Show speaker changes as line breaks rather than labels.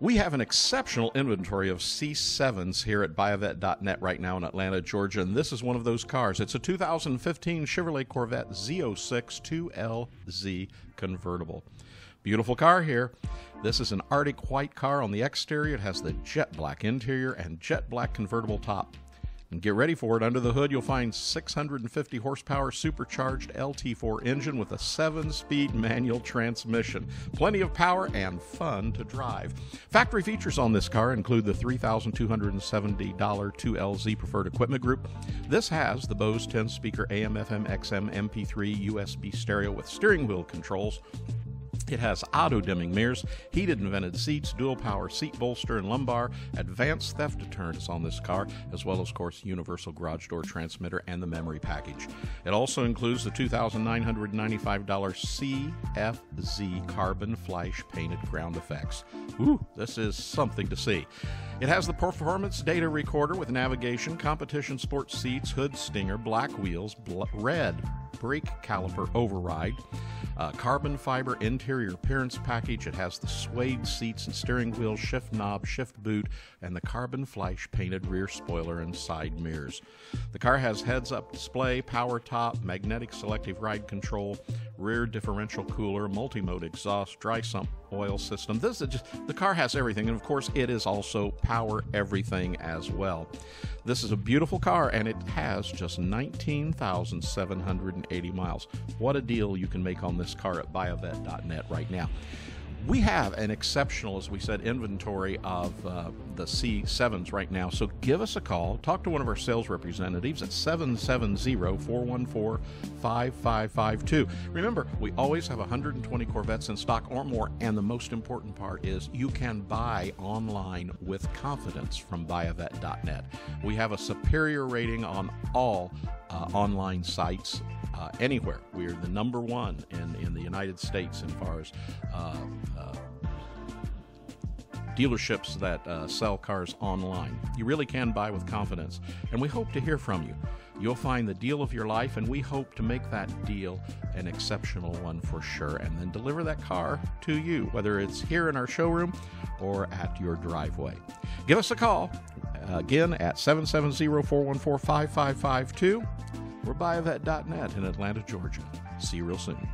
We have an exceptional inventory of C7s here at Buyavette.net right now in Atlanta, Georgia, and this is one of those cars. It's a 2015 Chevrolet Corvette Z06 2LZ convertible. Beautiful car here. This is an Arctic white car on the exterior. It has the jet black interior and jet black convertible top. And get ready for it. Under the hood, you'll find 650 horsepower supercharged LT4 engine with a 7-speed manual transmission. Plenty of power and fun to drive. Factory features on this car include the $3,270 2LZ preferred equipment group. This has the Bose 10-speaker AM/FM XM MP3 USB stereo with steering wheel controls it has auto dimming mirrors, heated and vented seats, dual power seat bolster and lumbar, advanced theft deterrents on this car, as well as, of course, universal garage door transmitter and the memory package. It also includes the $2,995 CFZ carbon flash painted ground effects. Ooh, this is something to see. It has the performance data recorder with navigation, competition sports seats, hood stinger, black wheels, bl- red brake caliper override. Uh, carbon fiber interior appearance package. It has the suede seats and steering wheel, shift knob, shift boot, and the carbon flash painted rear spoiler and side mirrors. The car has heads up display, power top, magnetic selective ride control, rear differential cooler, multi mode exhaust, dry sump oil system. This is just the car has everything, and of course, it is also power everything as well. This is a beautiful car, and it has just 19,780 miles. What a deal you can make on this car at buyavette.net right now we have an exceptional, as we said, inventory of uh, the C7s right now. So give us a call. Talk to one of our sales representatives at 770 414 5552. Remember, we always have 120 Corvettes in stock or more. And the most important part is you can buy online with confidence from buyavette.net. We have a superior rating on all uh, online sites uh, anywhere. We are the number one in, in the United States as far as uh, uh, dealerships that uh, sell cars online. You really can buy with confidence, and we hope to hear from you. You'll find the deal of your life, and we hope to make that deal an exceptional one for sure, and then deliver that car to you, whether it's here in our showroom or at your driveway. Give us a call again at 770 414 5552 or buyavette.net in Atlanta, Georgia. See you real soon.